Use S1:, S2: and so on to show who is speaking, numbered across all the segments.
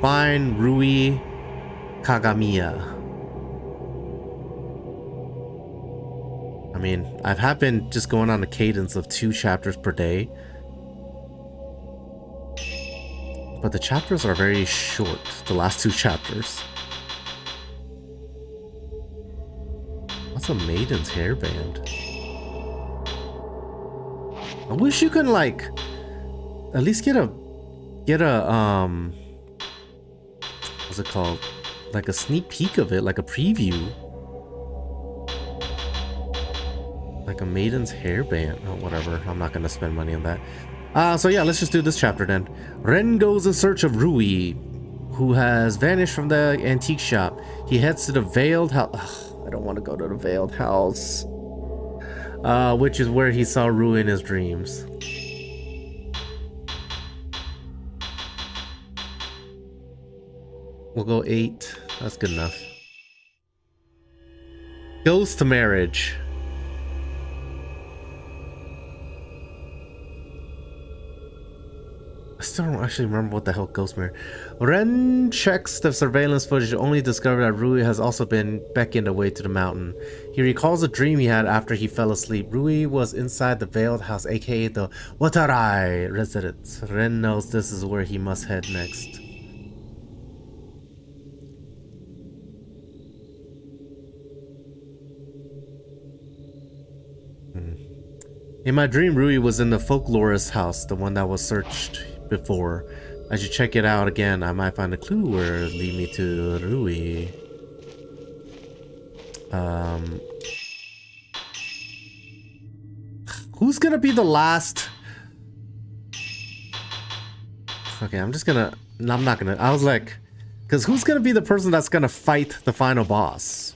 S1: Find Rui Kagamiya. I mean, I have been just going on a cadence of two chapters per day. But the chapters are very short, the last two chapters. What's a maiden's hairband? I wish you could like at least get a get a um what's it called? Like a sneak peek of it, like a preview. Like a maiden's hairband. Oh, whatever. I'm not gonna spend money on that. Uh, so yeah, let's just do this chapter then. Ren goes in search of Rui, who has vanished from the antique shop. He heads to the Veiled House. I don't want to go to the Veiled House. Uh, which is where he saw Rui in his dreams. We'll go eight. That's good enough. Ghost marriage. I still don't actually remember what the hell Ghost Mirror. Ren checks the surveillance footage only discovered that Rui has also been beckoned away to the mountain. He recalls a dream he had after he fell asleep. Rui was inside the Veiled House, aka the Watarai residence. Ren knows this is where he must head next. In my dream, Rui was in the folklorist's house, the one that was searched before. I should check it out again. I might find a clue where lead me to Rui. Um, who's gonna be the last? Okay, I'm just gonna. No, I'm not gonna. I was like, because who's gonna be the person that's gonna fight the final boss?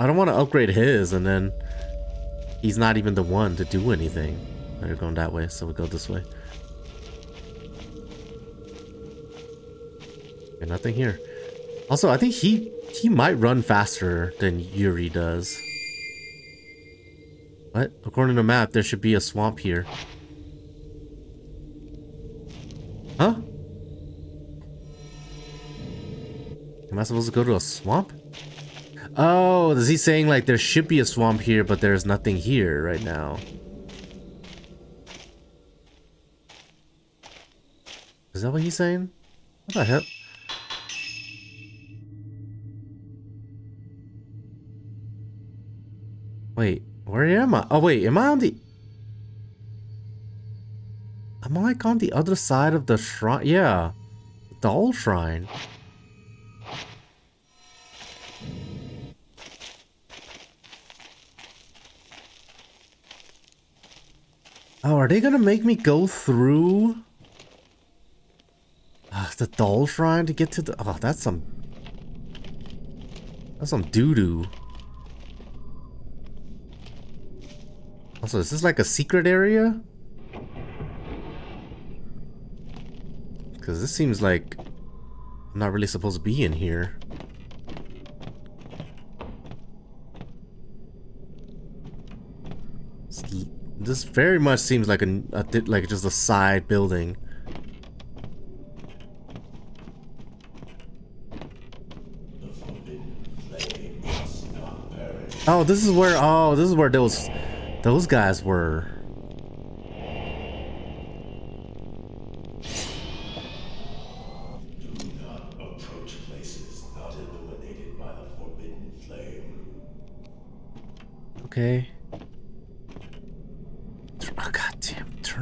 S1: I don't want to upgrade his and then he's not even the one to do anything. They're going that way, so we go this way. Okay, nothing here. Also, I think he he might run faster than Yuri does. What? According to the map, there should be a swamp here. Huh? Am I supposed to go to a swamp? Oh, is he saying like there should be a swamp here, but there's nothing here right now? Is that what he's saying? What the hell? Wait, where am I? Oh wait, am I on the... Am I like on the other side of the shrine? Yeah, the old shrine. Oh, are they gonna make me go through uh, the doll shrine to get to the? Oh, that's some. That's some doo doo. Also, is this like a secret area? Because this seems like I'm not really supposed to be in here. This very much seems like a, a like just a side building. Oh, this is where oh, this is where those those guys were... Okay. Oh, God damn.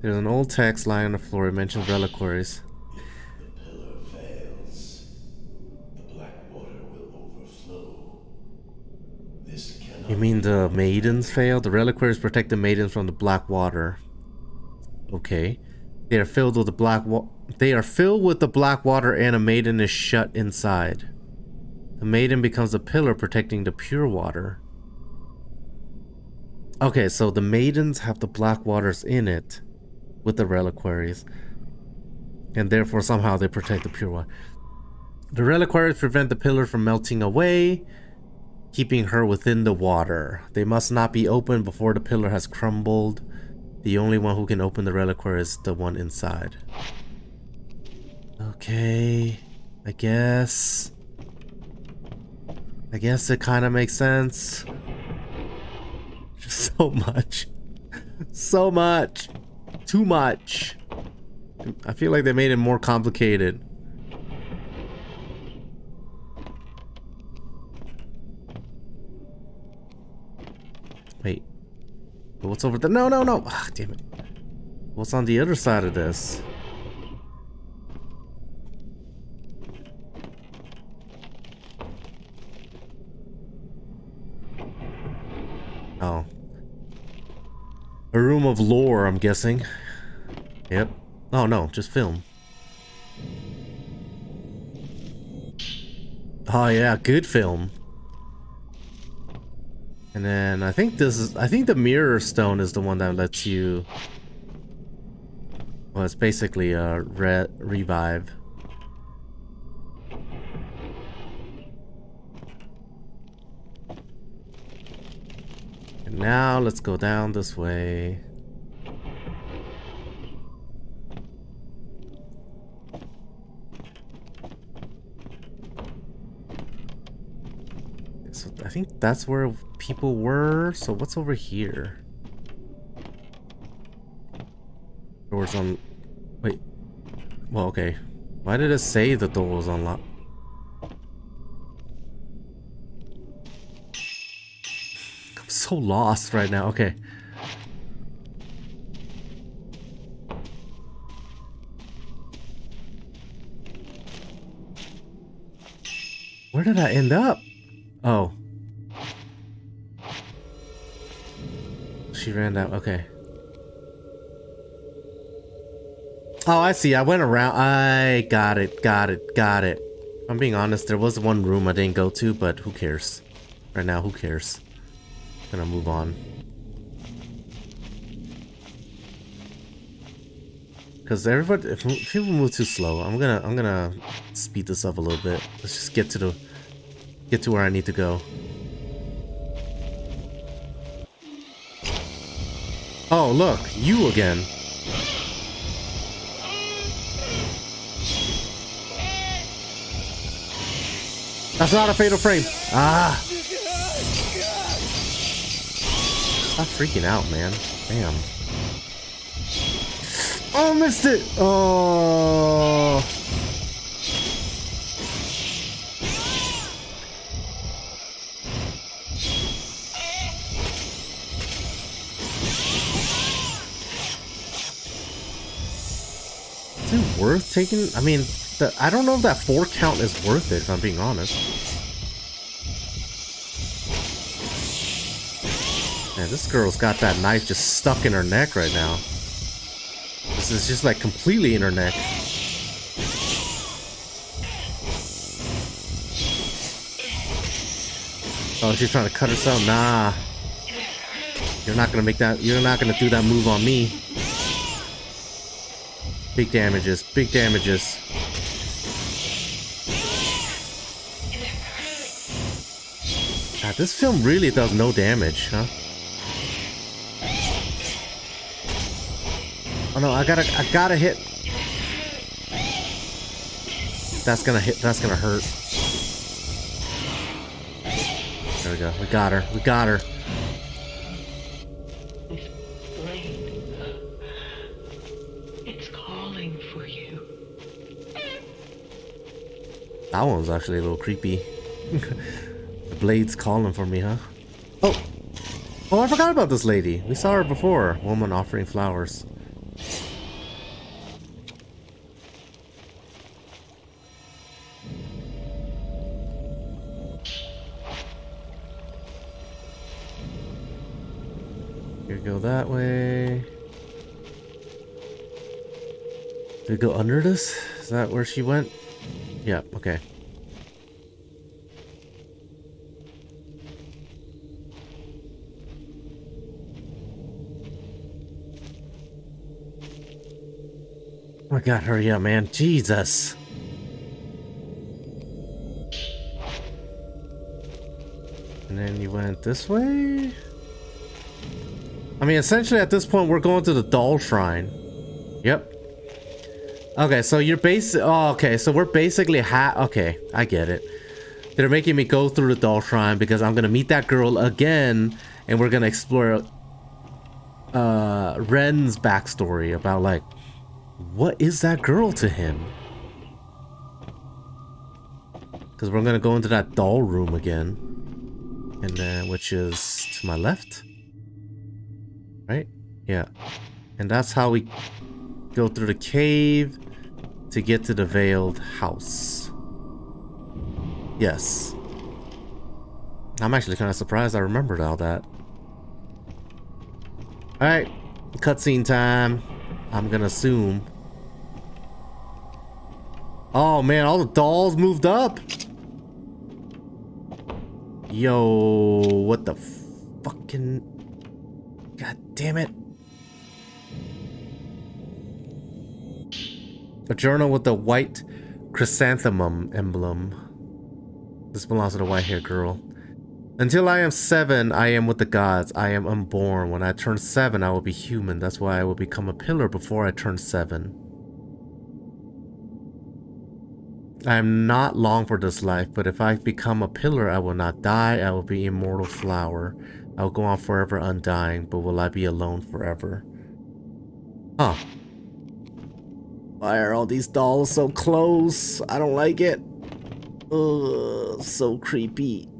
S1: There's an old text lying on the floor. It mentions reliquaries. You mean the maidens failed? The reliquaries protect the maidens from the black water. Okay. They are filled with the black wa- They are filled with the black water and a maiden is shut inside. The maiden becomes a pillar protecting the pure water. Okay, so the maidens have the black waters in it with the reliquaries. And therefore somehow they protect the pure one. The reliquaries prevent the pillar from melting away, keeping her within the water. They must not be opened before the pillar has crumbled. The only one who can open the reliquary is the one inside. Okay, I guess. I guess it kind of makes sense. Just so much. so much. Too much. I feel like they made it more complicated. Wait. What's over there? No, no, no. Ah, damn it. What's on the other side of this? Oh. A room of lore, I'm guessing. Yep. Oh, no, just film. Oh, yeah, good film. And then I think this is, I think the mirror stone is the one that lets you, well, it's basically a re revive. And now let's go down this way. So I think that's where people were. So what's over here? Doors on... Wait. Well, okay. Why did it say the door was unlocked? I'm so lost right now. Okay. Where did I end up? Oh. She ran out. Okay. Oh, I see. I went around. I got it. Got it. Got it. I'm being honest. There was one room I didn't go to, but who cares? Right now, who cares? Gonna move on. Cause everybody, if people move too slow, I'm gonna, I'm gonna speed this up a little bit. Let's just get to the, get to where I need to go. Oh, look, you again. That's not a fatal frame. Ah. Stop freaking out, man. Damn. Oh, missed it. Oh. Worth taking? I mean, the, I don't know if that four count is worth it, if I'm being honest. Man, this girl's got that knife just stuck in her neck right now. This is just like completely in her neck. Oh, she's trying to cut herself? Nah. You're not gonna make that, you're not gonna do that move on me. Big damages, big damages. God, this film really does no damage, huh? Oh no, I gotta, I gotta hit. That's gonna hit, that's gonna hurt. There we go, we got her, we got her. That one was actually a little creepy. the blade's calling for me, huh? Oh! Oh, I forgot about this lady. We saw her before. Woman offering flowers. Here, go that way. Did it go under this? Is that where she went? Yeah, okay. Oh my god, hurry up, man. Jesus. And then you went this way? I mean, essentially at this point, we're going to the doll shrine. Yep. Okay, so you're base. Oh, okay, so we're basically ha- Okay, I get it. They're making me go through the doll shrine because I'm gonna meet that girl again, and we're gonna explore uh, Ren's backstory about like, what is that girl to him? Because we're gonna go into that doll room again, and then which is to my left, right? Yeah, and that's how we go through the cave to get to the veiled house. Yes. I'm actually kind of surprised I remembered all that. Alright, cutscene time. I'm gonna assume. Oh man, all the dolls moved up. Yo, what the fucking... God damn it. A journal with the white chrysanthemum emblem. This belongs to the white-haired girl. Until I am seven, I am with the gods. I am unborn. When I turn seven, I will be human. That's why I will become a pillar before I turn seven. I am not long for this life, but if I become a pillar, I will not die. I will be immortal flower. I will go on forever undying, but will I be alone forever? Huh. Why are all these dolls so close? I don't like it. Ugh, so creepy.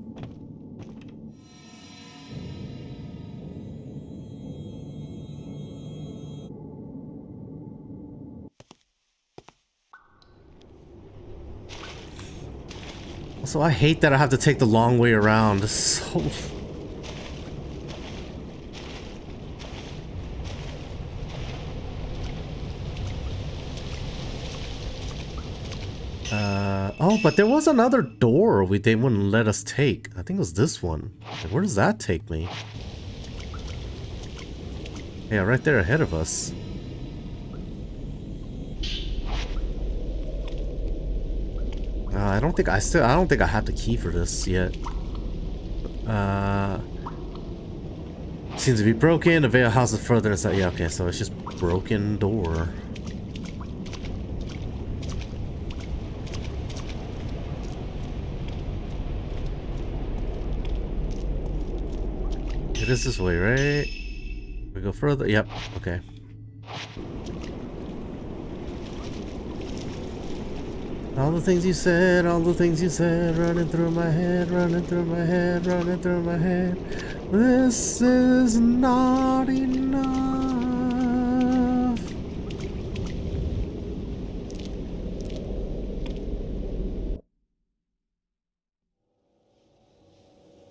S1: Also, I hate that I have to take the long way around. So... Uh, oh, but there was another door we they wouldn't let us take. I think it was this one. Like, where does that take me? Yeah, right there ahead of us. Uh, I don't think I still I don't think I have the key for this yet. Uh, seems to be broken. The veil house is further inside. Yeah, okay, so it's just broken door. It is this way, right? We go further. Yep. Okay. All the things you said, all the things you said, running through my head, running through my head, running through my head. This is not enough.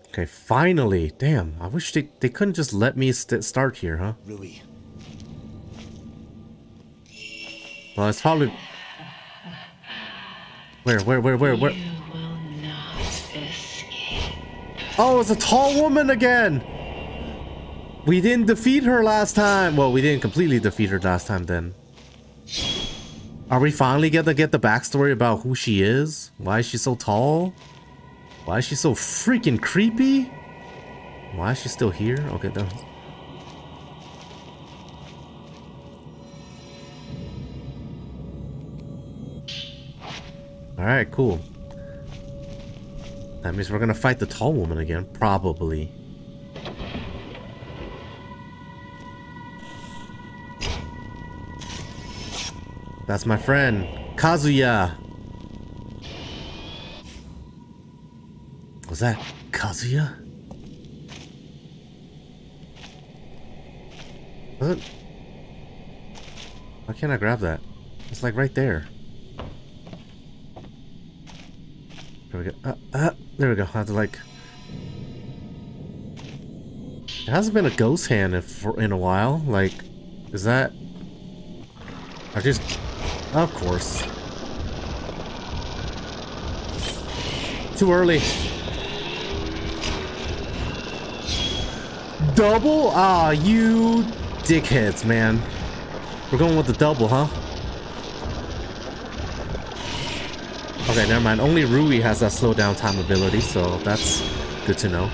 S1: Okay, finally. Damn, I wish they, they couldn't just let me st start here, huh?
S2: Rui,
S1: Well, it's probably... Where, where, where, where, where?
S3: Will not escape.
S1: Oh, it's a tall woman again! We didn't defeat her last time. Well, we didn't completely defeat her last time then. Are we finally gonna get the backstory about who she is? Why is she so tall? Why is she so freaking creepy? Why is she still here? Okay, that Alright, cool. That means we're gonna fight the tall woman again, probably. That's my friend, Kazuya. Was that Kazuya? What? Why can't I grab that? It's like right there. There we go. Uh, uh, there we go. I have to like... It hasn't been a ghost hand in, for, in a while. Like, is that... I just... Of course. Too early. Double? Ah, you dickheads, man. We're going with the double, huh? Okay, never mind. Only Rui has that slow down time ability, so that's good to know.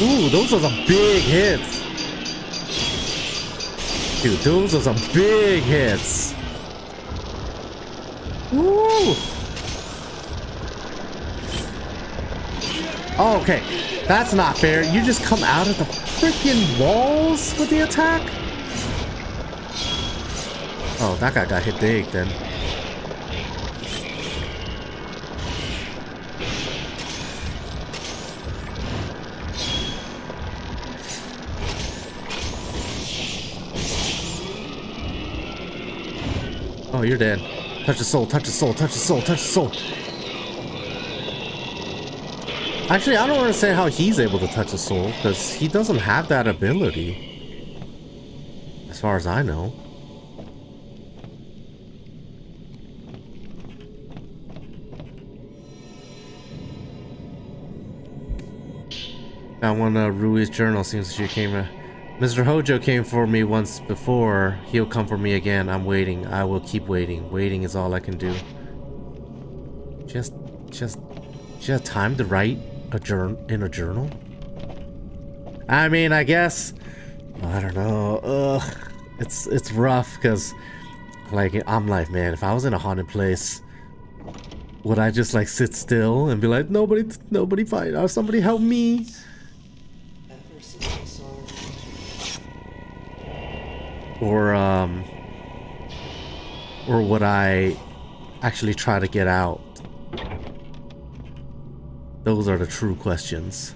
S1: Ooh, those are some big hits. Dude, those are some big hits. Ooh. Oh, okay. That's not fair. You just come out of the freaking walls with the attack? Oh, that guy got hit big then. You're dead. Touch the soul, touch the soul, touch the soul, touch the soul. Actually, I don't understand how he's able to touch the soul, because he doesn't have that ability. As far as I know. Found one of Rui's journal seems she came uh, Mr. Hojo came for me once before. He'll come for me again. I'm waiting. I will keep waiting. Waiting is all I can do. Just just just time to write a journal in a journal? I mean, I guess I don't know. Ugh. It's it's rough because like I'm like, man, if I was in a haunted place, would I just like sit still and be like, nobody nobody fight, uh, somebody help me? Or um or would I actually try to get out? Those are the true questions.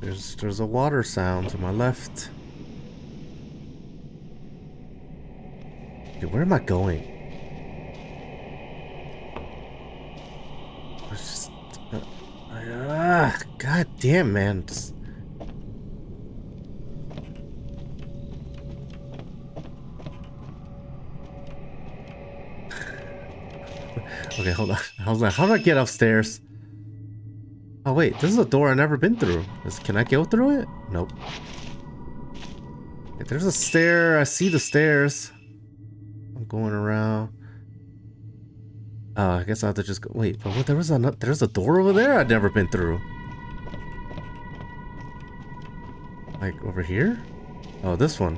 S1: There's there's a water sound to my left. Where am I going? Just, uh, uh, God damn, man. Just... okay, hold on. I was like, how do I get upstairs? Oh wait, this is a door I've never been through. Can I go through it? Nope. If there's a stair. I see the stairs going around. Uh, I guess I have to just go. Wait, but what? There was a there's a door over there I'd never been through. Like over here? Oh, this one.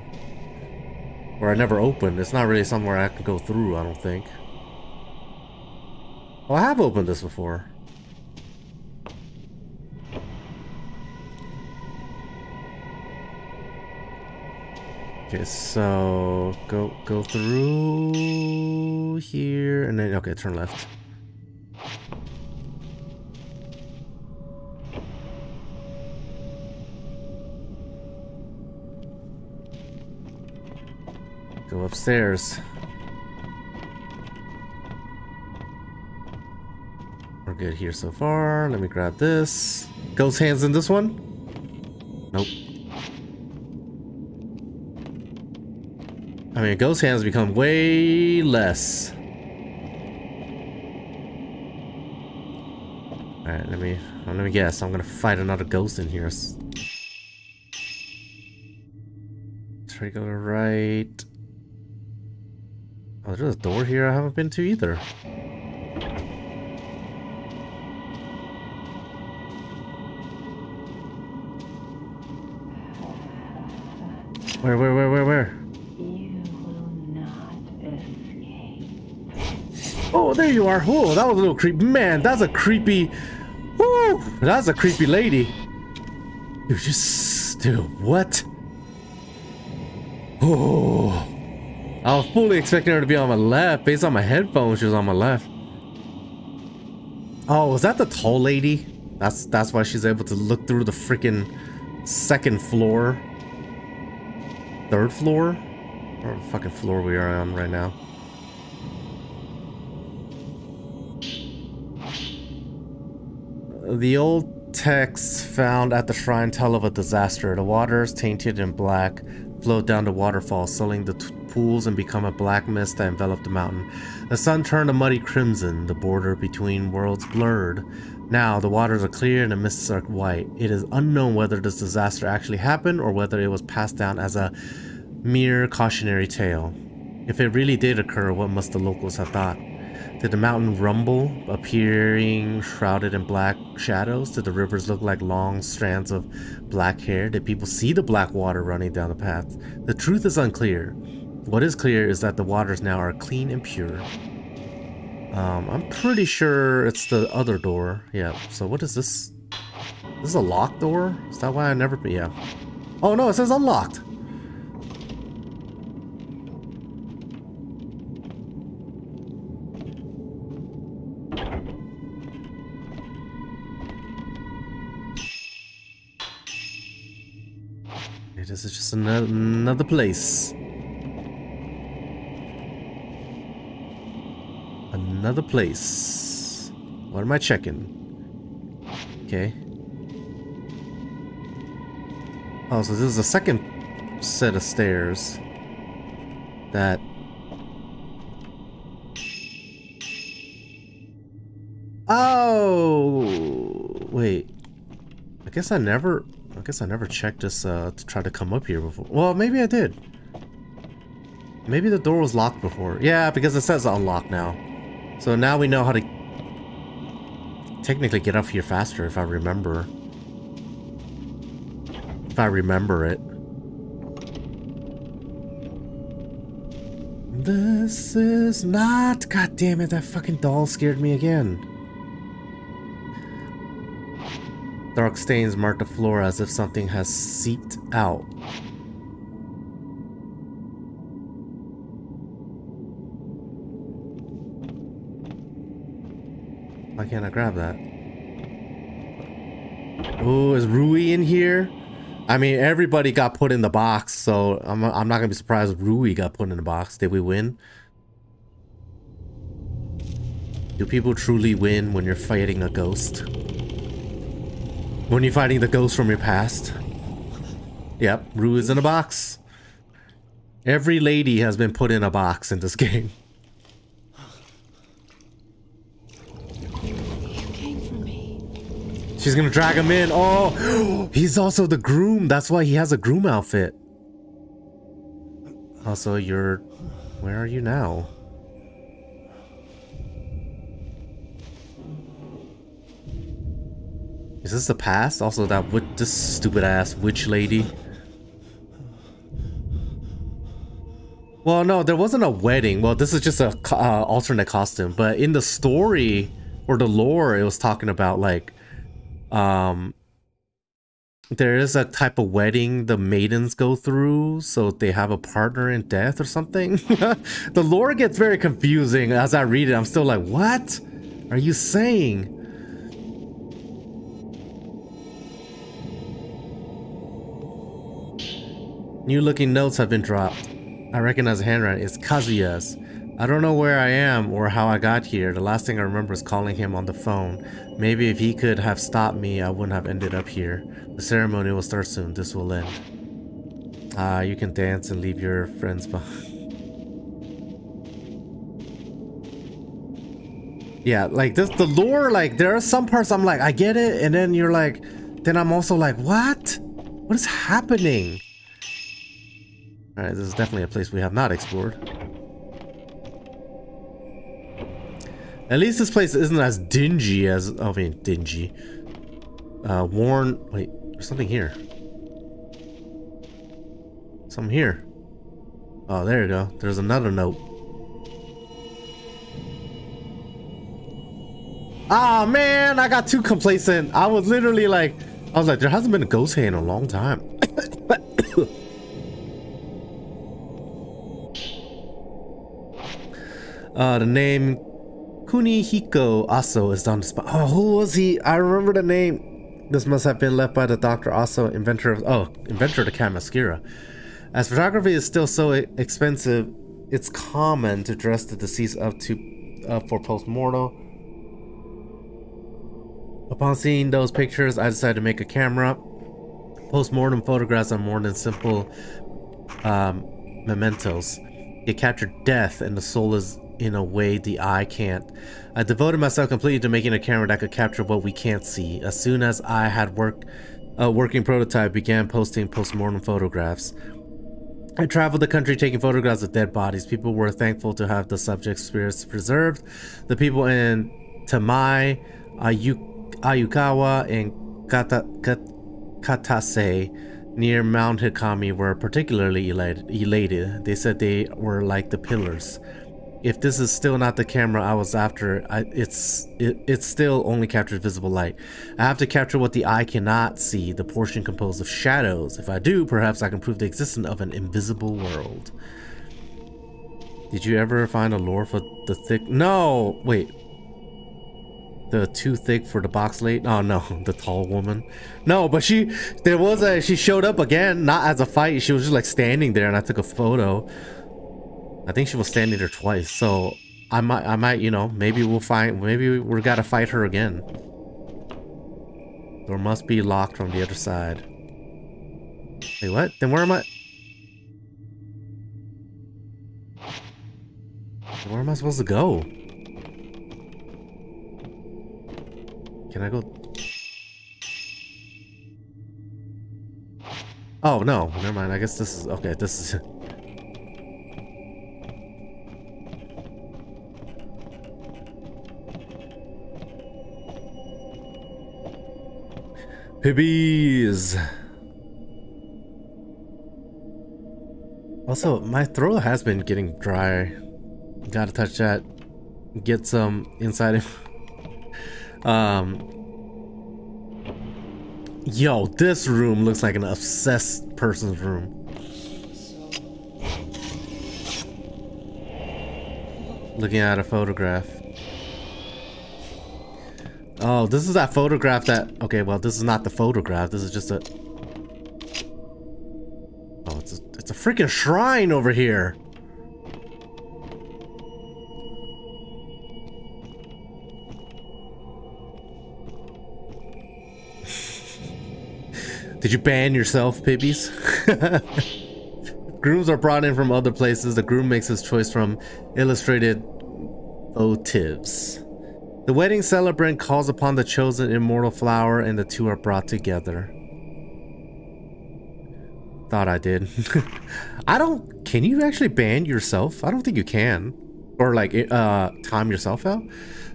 S1: Where I never opened. It's not really somewhere I can go through. I don't think. Oh, I have opened this before. Okay, so go go through here and then okay, turn left. Go upstairs. We're good here so far. Let me grab this. Ghost hands in this one? Nope. I mean, ghost hands become way less. Alright, let me let me guess. I'm gonna fight another ghost in here. Go right. Oh, there's a door here I haven't been to either. Where, where, where, where, where? Oh, there you are. Oh, that was a little creepy. Man, that's a creepy... Woo! That's a creepy lady. You just... Dude, what? Oh... I was fully expecting her to be on my left. Based on my headphones, she was on my left. Oh, is that the tall lady? That's that's why she's able to look through the freaking second floor. Third floor? Or fucking floor we are on right now. The old texts found at the shrine tell of a disaster. The waters, tainted and black, flowed down the waterfall, sullying the pools and become a black mist that enveloped the mountain. The sun turned a muddy crimson, the border between worlds blurred. Now, the waters are clear and the mists are white. It is unknown whether this disaster actually happened or whether it was passed down as a mere cautionary tale. If it really did occur, what must the locals have thought? Did the mountain rumble, appearing shrouded in black shadows? Did the rivers look like long strands of black hair? Did people see the black water running down the path? The truth is unclear. What is clear is that the waters now are clean and pure. Um, I'm pretty sure it's the other door. Yeah, so what is this? This is a locked door? Is that why I never... Yeah. Oh no, it says unlocked. This is just another, another place. Another place. What am I checking? Okay. Oh, so this is the second set of stairs that Oh, wait. I guess I never guess I never checked this uh, to try to come up here before. Well, maybe I did. Maybe the door was locked before. Yeah, because it says unlocked now. So now we know how to technically get up here faster if I remember. If I remember it. This is not... God damn it, that fucking doll scared me again. Dark stains mark the floor as if something has seeped out. Why can't I grab that? Oh, is Rui in here? I mean, everybody got put in the box, so I'm, I'm not gonna be surprised if Rui got put in the box. Did we win? Do people truly win when you're fighting a ghost? When you're fighting the ghost from your past. Yep, Rui is in a box. Every lady has been put in a box in this game. She's gonna drag him in. Oh, he's also the groom. That's why he has a groom outfit. Also, you're... Where are you now? Is this the past? Also that with this stupid ass witch lady. Well, no, there wasn't a wedding. Well, this is just a uh, alternate costume. But in the story or the lore, it was talking about like, um, there is a type of wedding the maidens go through, so they have a partner in death or something. the lore gets very confusing as I read it. I'm still like, what are you saying? New looking notes have been dropped. I recognize the handwriting. It's Kazuya's. I don't know where I am or how I got here. The last thing I remember is calling him on the phone. Maybe if he could have stopped me, I wouldn't have ended up here. The ceremony will start soon. This will end. Ah, uh, you can dance and leave your friends behind. yeah, like this, the lore, like there are some parts I'm like, I get it. And then you're like, then I'm also like, what? What is happening? Alright, this is definitely a place we have not explored. At least this place isn't as dingy as... Oh, I mean, dingy. Uh, worn... Wait, there's something here. Something here. Oh, there you go. There's another note. Ah, man, I got too complacent. I was literally like... I was like, there hasn't been a ghost here in a long time. Uh, the name Kunihiko Aso is on the spot. Oh, who was he? I remember the name. This must have been left by the Dr. Aso, inventor of oh, inventor of the Camera Obscura. As photography is still so expensive, it's common to dress the deceased up to uh, for post-mortem. Upon seeing those pictures, I decided to make a camera. Post-mortem photographs are more than simple um, mementos. They capture death, and the soul is in a way the eye can't. I devoted myself completely to making a camera that could capture what we can't see. As soon as I had work, a working prototype, began posting post-mortem photographs. I traveled the country taking photographs of dead bodies. People were thankful to have the subject's spirits preserved. The people in Tamai, Ayu- Ayukawa, and Kata- Kat- Katase near Mount Hikami were particularly elated, elated. They said they were like the pillars. If this is still not the camera I was after, I, it's it, it still only captures visible light. I have to capture what the eye cannot see, the portion composed of shadows. If I do, perhaps I can prove the existence of an invisible world. Did you ever find a lore for the thick? No, wait. The too thick for the box late? Oh no, the tall woman. No, but she, there was a, she showed up again, not as a fight. She was just like standing there and I took a photo. I think she was standing there twice, so I might, I might, you know, maybe we'll find, maybe we're gotta fight her again. Door must be locked from the other side. Wait, what? Then where am I? Where am I supposed to go? Can I go? Oh, no. Never mind. I guess this is... Okay, this is... Pibbies! Also, my throat has been getting dry. Gotta touch that. Get some inside of... Um... Yo, this room looks like an obsessed person's room. Looking at a photograph. Oh, this is that photograph that... Okay, well, this is not the photograph. This is just a... Oh, it's a, it's a freaking shrine over here. Did you ban yourself, Pibbies? Grooms are brought in from other places. The groom makes his choice from illustrated votives. The wedding celebrant calls upon the chosen immortal flower and the two are brought together. Thought I did. I don't... Can you actually ban yourself? I don't think you can. Or like, uh, time yourself out?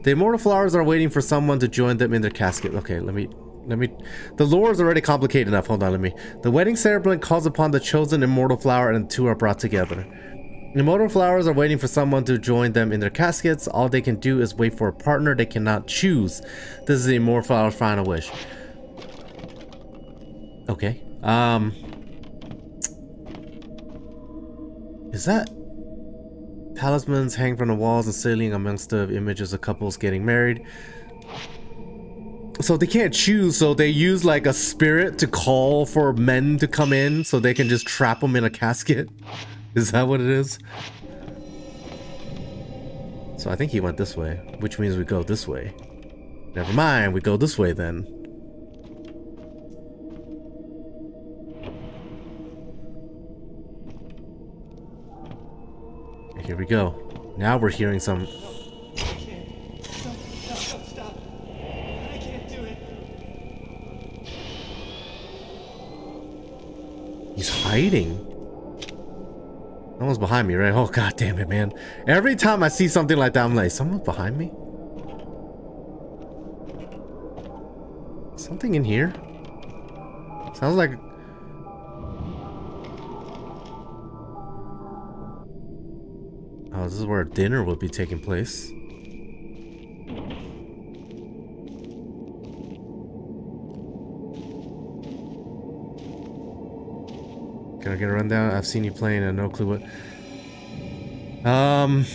S1: The immortal flowers are waiting for someone to join them in their casket. Okay, let me... Let me... The lore is already complicated enough. Hold on, let me... The wedding celebrant calls upon the chosen immortal flower and the two are brought together. Immortal flowers are waiting for someone to join them in their caskets. All they can do is wait for a partner they cannot choose. This is the immortal flower's final wish. Okay. Um... Is that... Talismans hang from the walls and ceiling amongst the images of couples getting married. So they can't choose, so they use like a spirit to call for men to come in so they can just trap them in a casket. Is that what it is? So I think he went this way, which means we go this way. Never mind, we go this way then. Here we go. Now we're hearing some...
S2: Stop, stop,
S1: Someone's behind me, right? Oh, god damn it, man. Every time I see something like that, I'm like, someone's behind me? Something in here? Sounds like... Oh, this is where dinner will be taking place. I get a rundown? I've seen you playing and no clue what. Um.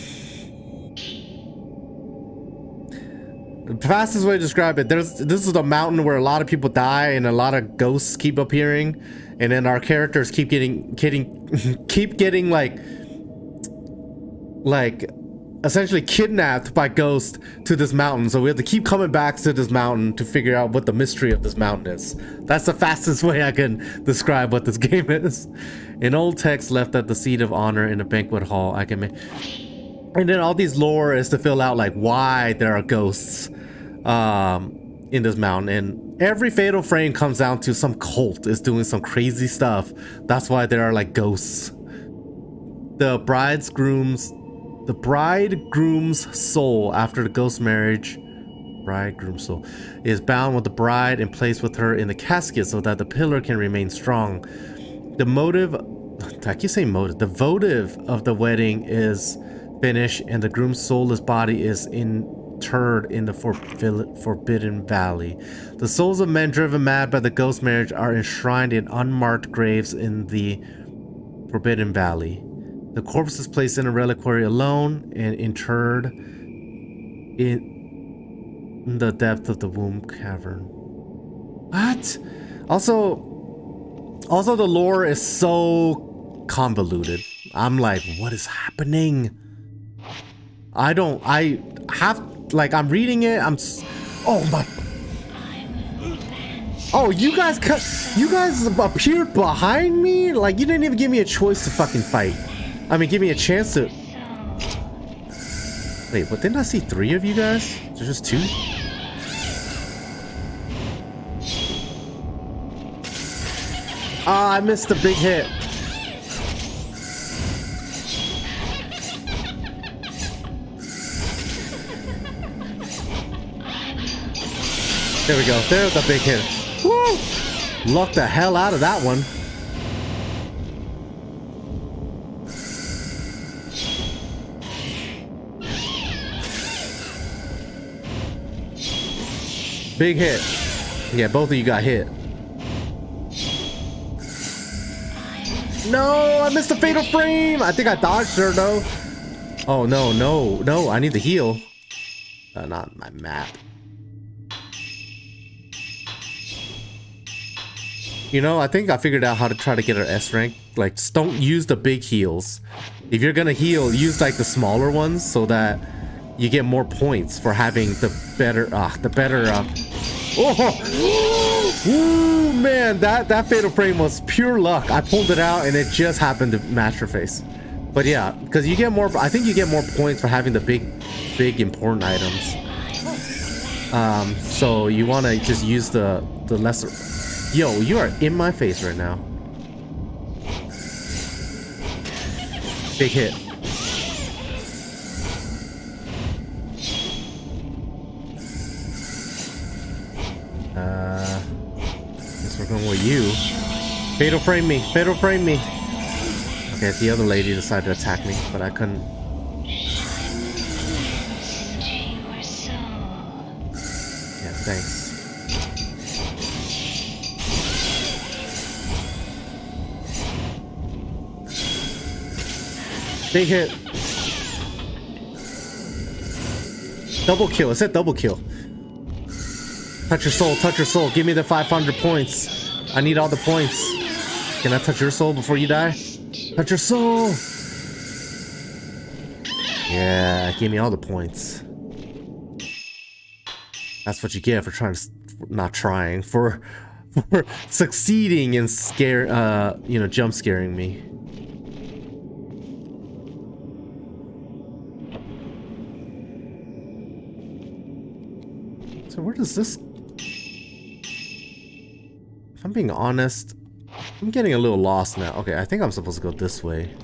S1: The fastest way to describe it. There's this is a mountain where a lot of people die and a lot of ghosts keep appearing, and then our characters keep getting getting keep getting like like essentially kidnapped by ghosts to this mountain. So we have to keep coming back to this mountain to figure out what the mystery of this mountain is. That's the fastest way I can describe what this game is. An old text left at the seat of honor in a banquet hall. I can make. And then all these lore is to fill out like why there are ghosts um, in this mountain. And every fatal frame comes down to some cult is doing some crazy stuff. That's why there are like ghosts. The bride's grooms the bridegroom's soul after the ghost marriage bridegroom's soul is bound with the bride and placed with her in the casket so that the pillar can remain strong. The motive, I keep saying motive, the votive of the wedding is finished and the groom's soulless body is interred in the forbidden valley. The souls of men driven mad by the ghost marriage are enshrined in unmarked graves in the forbidden valley. The corpse is placed in a reliquary alone and interred in the depth of the womb cavern. What? Also, also the lore is so convoluted. I'm like, what is happening? I don't, I have, like, I'm reading it, I'm, oh my, oh, you guys you guys appeared behind me? Like, you didn't even give me a choice to fucking fight. I mean, give me a chance to... Wait, but didn't I see three of you guys? There's just two? Ah, oh, I missed the big hit. There we go. There's the big hit. Woo! Locked the hell out of that one. Big hit. Yeah, both of you got hit. No, I missed the fatal frame. I think I dodged her though. Oh no, no, no! I need to heal. Uh, not my map. You know, I think I figured out how to try to get her S rank. Like, don't use the big heals. If you're gonna heal, use like the smaller ones so that you get more points for having the better, uh, the better, uh, oh, Ooh, man, that, that fatal frame was pure luck. I pulled it out and it just happened to match her face. But yeah, because you get more, I think you get more points for having the big, big important items. Um, so you want to just use the, the lesser, yo, you are in my face right now. Big hit. Going with you. Fatal frame me. Fatal frame me. Okay, the other lady decided to attack me, but I couldn't. Yeah, thanks. Big hit. Double kill. It said double kill. Touch your soul, touch your soul. Give me the 500 points. I need all the points. Can I touch your soul before you die? Touch your soul! Yeah, give me all the points. That's what you get for trying to, not trying, for, for succeeding in scare, uh, you know, jump scaring me. So where does this I'm being honest, I'm getting a little lost now. Okay, I think I'm supposed to go this way.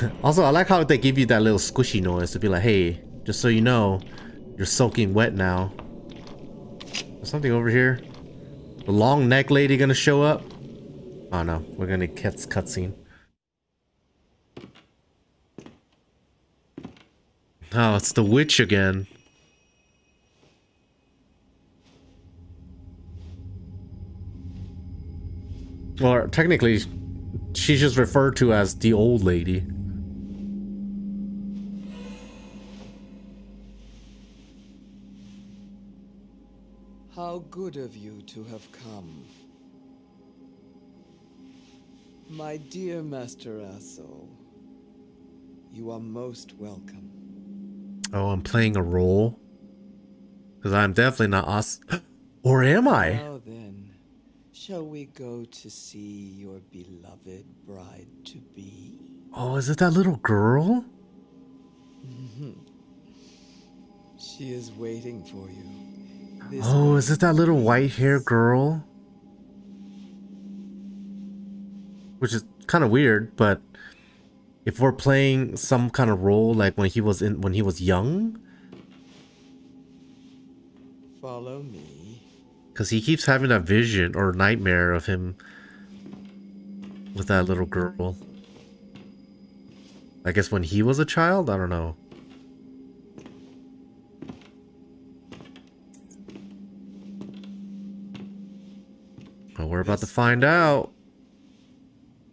S1: also, I like how they give you that little squishy noise to be like, hey, just so you know, you're soaking wet now. There's something over here. The long neck lady gonna show up? Oh no, we're gonna get cutscene. Oh, it's the witch again. Well, technically, she's just referred to as the old lady.
S4: How good of you to have come. My dear Master Asso, you are most welcome.
S1: Oh, I'm playing a role? Because I'm definitely not us. Or am I?
S4: Now then, shall we go to see your beloved bride to be?
S1: Oh, is it that little girl? Mm-hmm.
S4: She is waiting for you. This
S1: Oh, is it that little white haired girl? Which is kind of weird, but if we're playing some kind of role like when he was in when he was young,
S4: Follow me.
S1: because he keeps having that vision or nightmare of him with that little girl. I guess when he was a child, I don't know. Well, we're about to find out.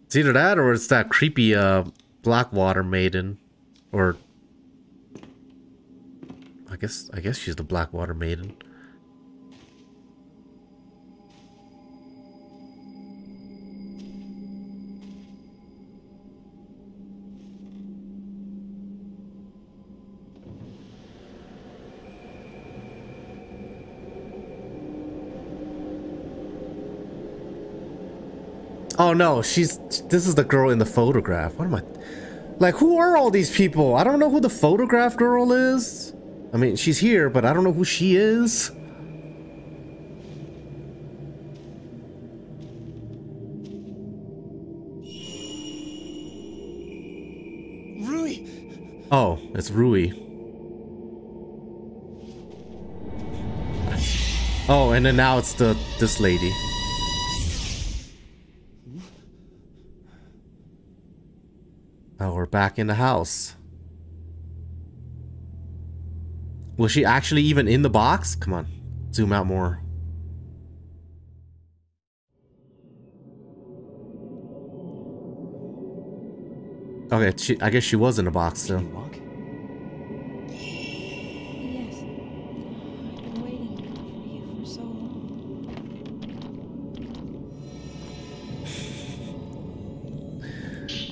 S1: It's either that or it's that creepy uh Blackwater maiden. Or I guess I guess she's the Blackwater maiden. Oh no, she's this is the girl in the photograph. What am I like who are all these people? I don't know who the photograph girl is. I mean, she's here, but I don't know who she is.
S2: Rui!
S1: Oh, it's Rui. Oh, and then now it's the this lady. Oh, we're back in the house. Was she actually even in the box? Come on, zoom out more. Okay, she, I guess she was in the box still.
S5: Yes. I've been waiting for you for so long.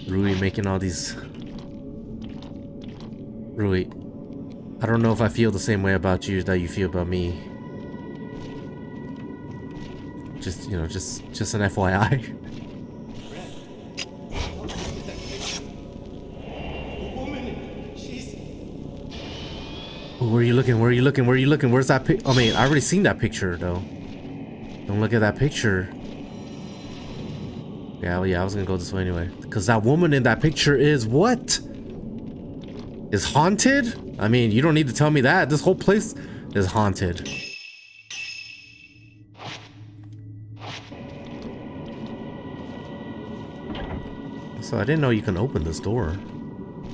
S1: Rui making all these. Rui, I don't know if I feel the same way about you that you feel about me. Just you know, just just an FYI. Oh, where are you looking? Where are you looking? Where are you looking? Where's that pic? Oh, I mean, I already seen that picture though. Don't look at that picture. Yeah, well, yeah, I was gonna go this way anyway. Cause that woman in that picture is what? Is haunted? I mean, you don't need to tell me that. This whole place is haunted. So I didn't know you can open this door.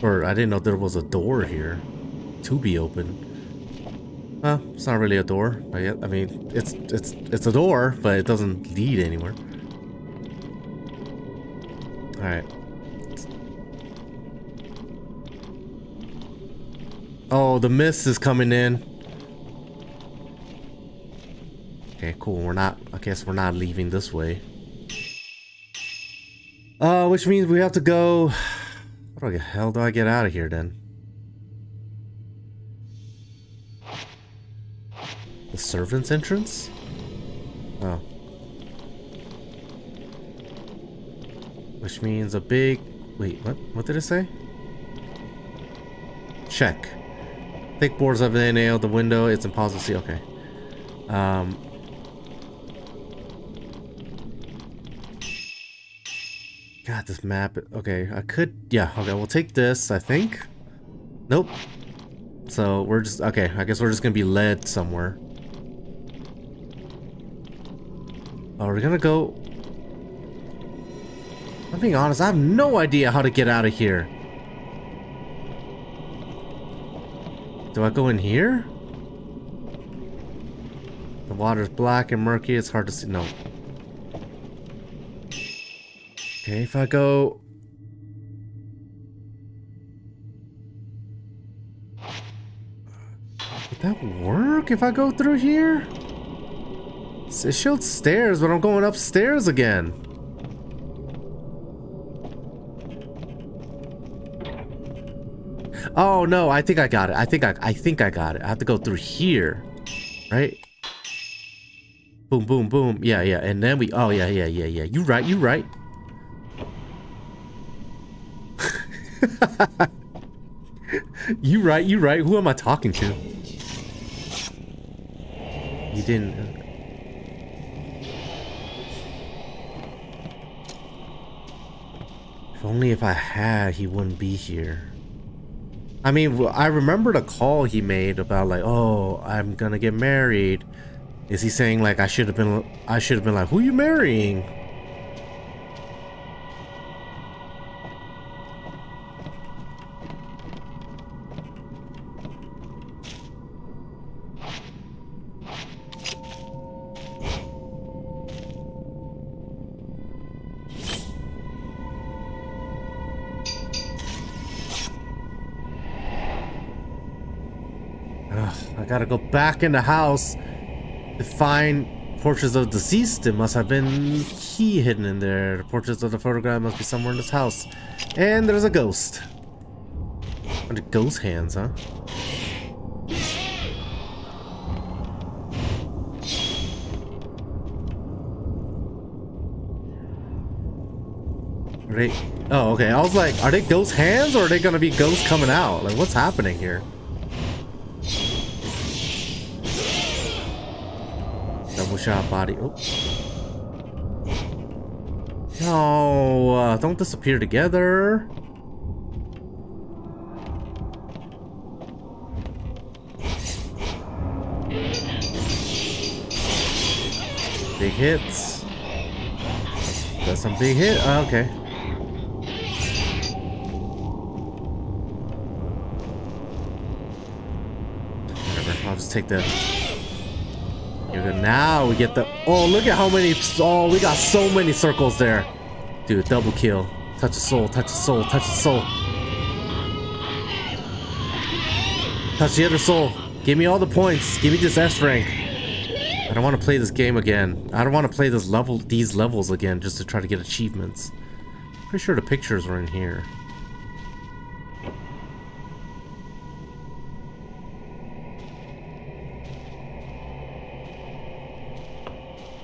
S1: Or I didn't know there was a door here to be open. Well, it's not really a door. I, I mean, it's it's it's a door, but it doesn't lead anywhere. All right. Oh, the mist is coming in. Okay, cool. We're not. I guess we're not leaving this way. Uh, which means we have to go. How the hell do I get out of here then? The servant's entrance? Oh. Which means a big... Wait, what? What did it say? Check. Thick boards have been nailed. The window, it's impossible to see. Okay. Um... God, this map... Okay, I could... Yeah, okay, we'll take this, I think. Nope. So, we're just... Okay, I guess we're just gonna be led somewhere. Oh, we're gonna go... I'm being honest, I have no idea how to get out of here. Do I go in here? The water's black and murky, it's hard to see. No. Okay, if I go... Would that work if I go through here? It showed stairs, but I'm going upstairs again. Oh no, I think I got it. I think I I think I got it. I have to go through here. Right? Boom, boom, boom. Yeah, yeah. And then we oh yeah, yeah, yeah, yeah. You right, you right. you right, you right. Who am I talking to? You didn't. Uh. If only if I had, he wouldn't be here. I mean, I remember the call he made about like, oh, I'm gonna get married. Is he saying like I should have been, I should have been like, who you marrying? Back in the house to find portraits of deceased. It must have been key hidden in there. The portraits of the photograph must be somewhere in this house. And there's a ghost. Under ghost hands, huh? Are they... Oh, okay. I was like, are they ghost hands or are they gonna be ghosts coming out? Like, what's happening here? Shot body. Oh. No, uh, don't disappear together. Big hits. Got some big hit. Oh, okay. Whatever. I'll just take that. Now we get the... Oh, look at how many... Oh, we got so many circles there. Dude, double kill. Touch the soul, touch the soul, touch the soul. Touch the other soul. Give me all the points. Give me this S rank. I don't want to play this game again. I don't want to play this level, these levels again just to try to get achievements. Pretty sure the pictures were in here.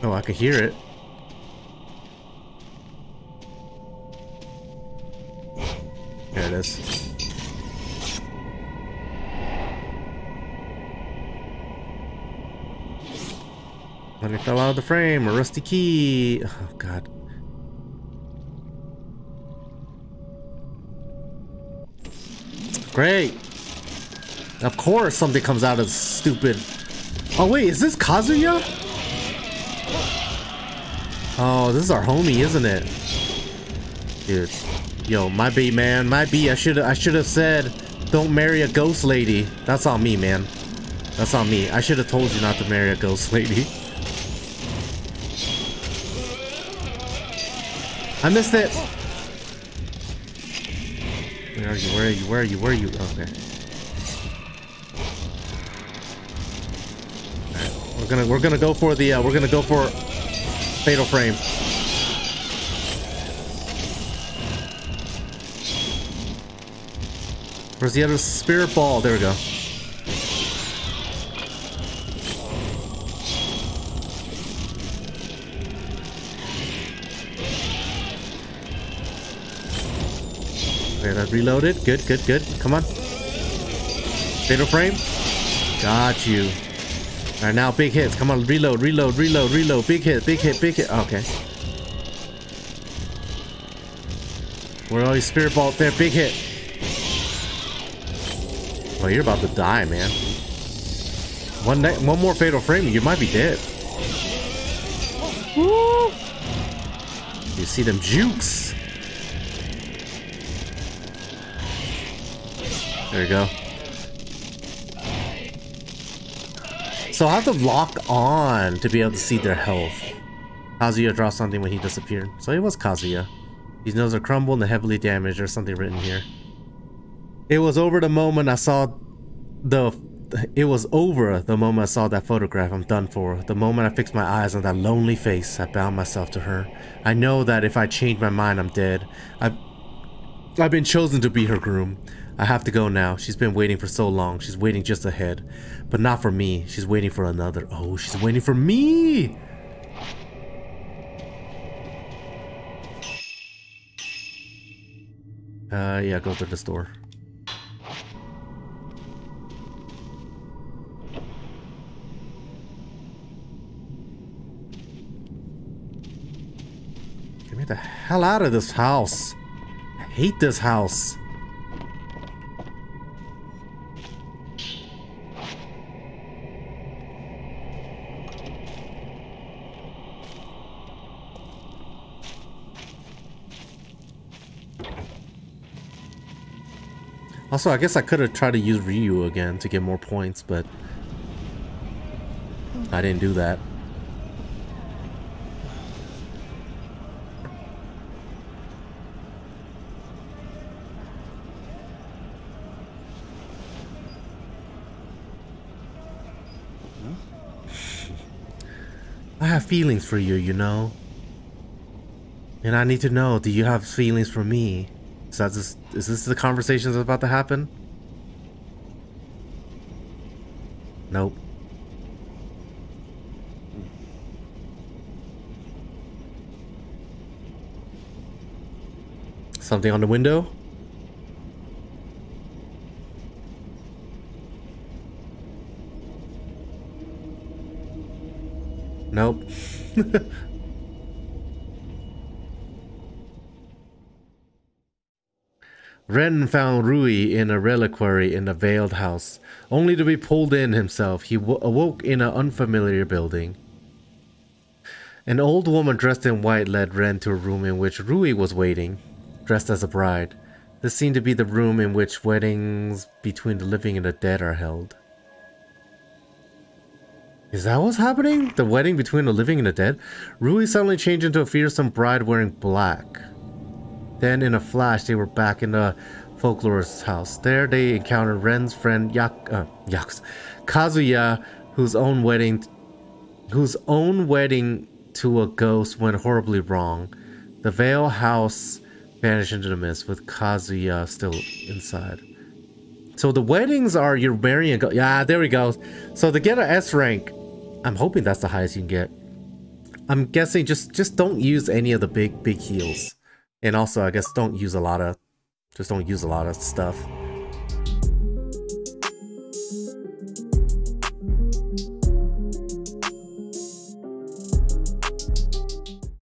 S1: Oh, I can hear it. There it is. Money fell out of the frame. A rusty key. Oh, God. Great. Of course something comes out of stupid... Oh, wait. Is this Kazuya? Oh, this is our homie, isn't it? Dude. Yo, my B, man. My B. I should I should have said, don't marry a ghost lady. That's on me, man. That's on me. I should have told you not to marry a ghost lady. I missed it. Where are you? Where are you? Where are you? Where are you? Okay. We're gonna we're gonna go for the uh, we're gonna go for Fatal frame. Where's the other spirit ball? There we go. Okay, that reloaded. Good, good, good. Come on. Fatal frame. Got you. Alright, now big hits. Come on, reload, reload, reload, reload. Big hit, big hit, big hit. Okay. Where are all these spirit balls there? Big hit. Well, you're about to die, man. One one more fatal frame, you might be dead. Woo! You see them jukes. There you go. So I have to lock on to be able to see their health. Kazuya dropped something when he disappeared. So it was Kazuya. These notes are crumbled and heavily damaged. There's something written here. It was over the moment I saw the it was over the moment I saw that photograph. I'm done for. The moment I fixed my eyes on that lonely face, I bound myself to her. I know that if I change my mind, I'm dead. I've I've been chosen to be her groom. I have to go now. She's been waiting for so long. She's waiting just ahead. But not for me. She's waiting for another. Oh, she's waiting for me! Uh, yeah, go through the store. Get me the hell out of this house. I hate this house. Also, I guess I could have tried to use Ryu again to get more points, but I didn't do that. I have feelings for you, you know. And I need to know, do you have feelings for me? Is that just, is this the conversation that's about to happen? Nope. Something on the window? Nope. Ren found Rui in a reliquary in a veiled house, only to be pulled in himself. He awoke in an unfamiliar building. An old woman dressed in white led Ren to a room in which Rui was waiting, dressed as a bride. This seemed to be the room in which weddings between the living and the dead are held. Is that what's happening? The wedding between the living and the dead? Rui suddenly changed into a fearsome bride wearing black. Then, in a flash, they were back in the folklorist's house. There, they encountered Ren's friend Yak, uh, Yaks, Kazuya, whose own wedding, whose own wedding to a ghost went horribly wrong. The Veil House vanished into the mist, with Kazuya still inside. So the weddings are you're marrying a ghost. Yeah, there we go. So to get an S rank, I'm hoping that's the highest you can get. I'm guessing just just don't use any of the big big heals. And also I guess don't use a lot of just don't use a lot of stuff.